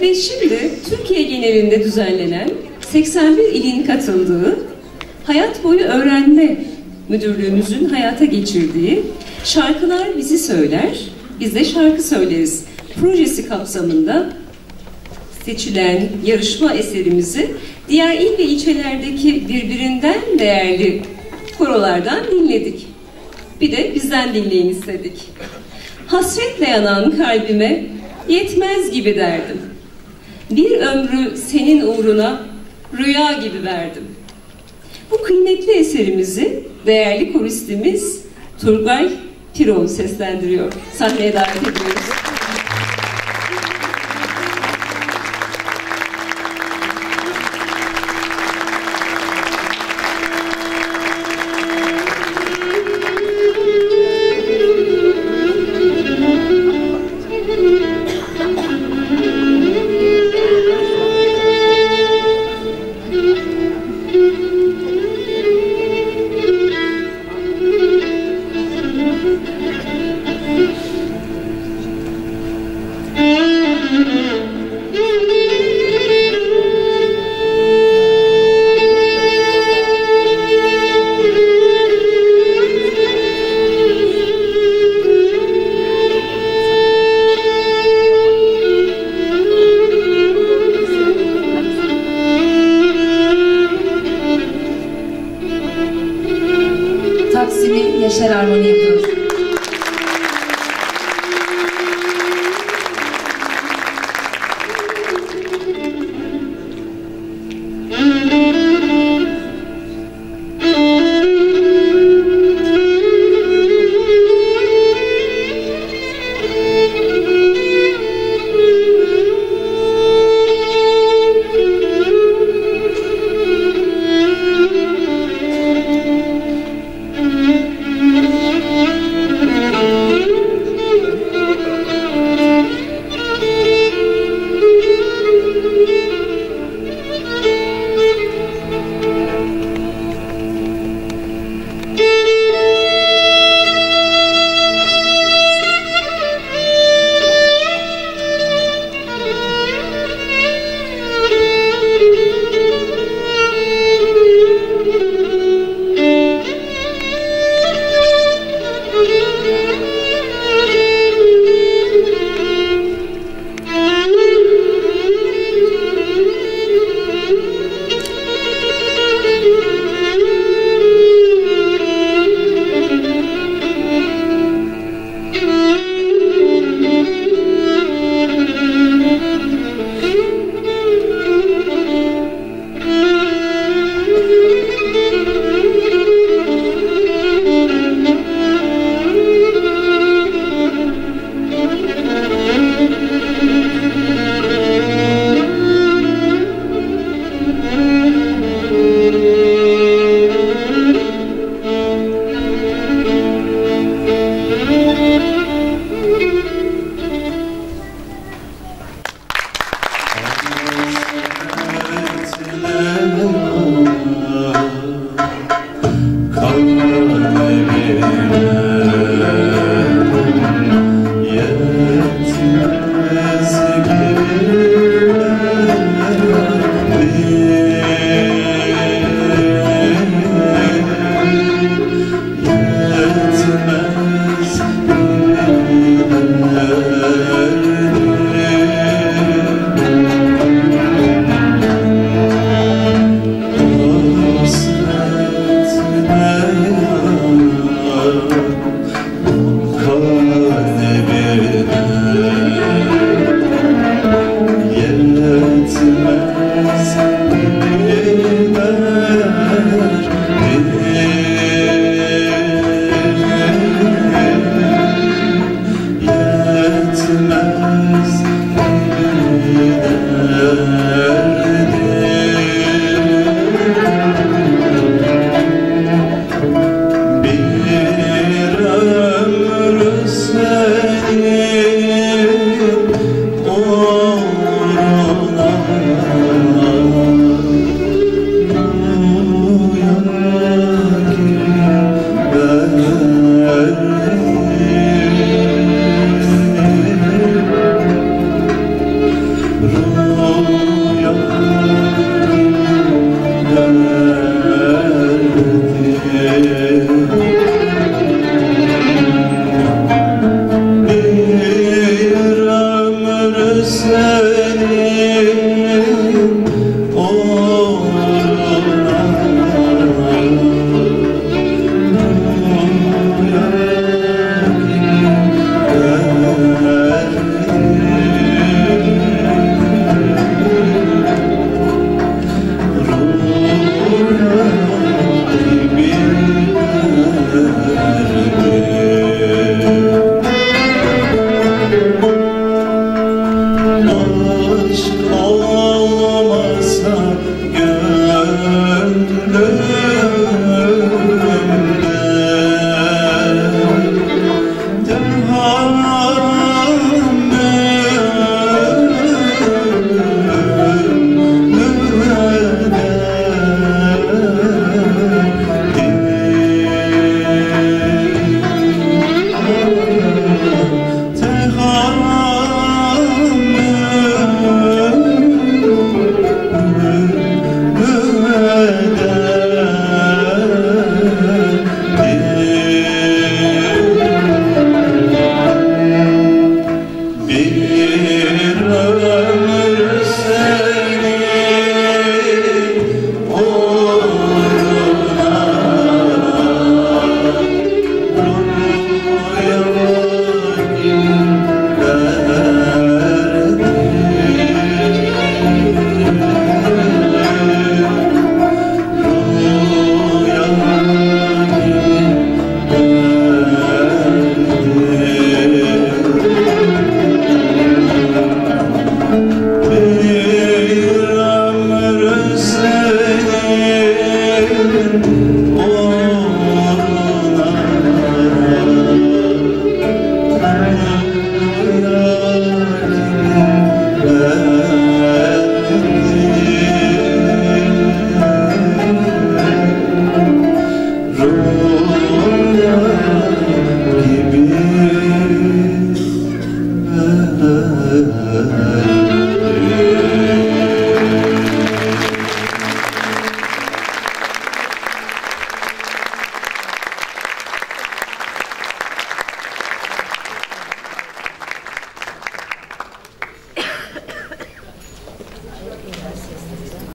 Ve şimdi Türkiye genelinde düzenlenen 81 ilin katıldığı Hayat Boyu Öğrenme Müdürlüğümüzün hayata geçirdiği Şarkılar Bizi Söyler, Biz de Şarkı Söyleriz projesi kapsamında seçilen yarışma eserimizi diğer il ve ilçelerdeki birbirinden değerli korolardan dinledik. Bir de bizden dinleyin istedik. Hasretle yanan kalbime yetmez gibi derdim. Bir ömrü senin uğruna rüya gibi verdim. Bu kıymetli eserimizi değerli koristimiz Turgay Tiron seslendiriyor. Sahneye davet ediyoruz. Taksim'i Yaşar Armoni yapıyor.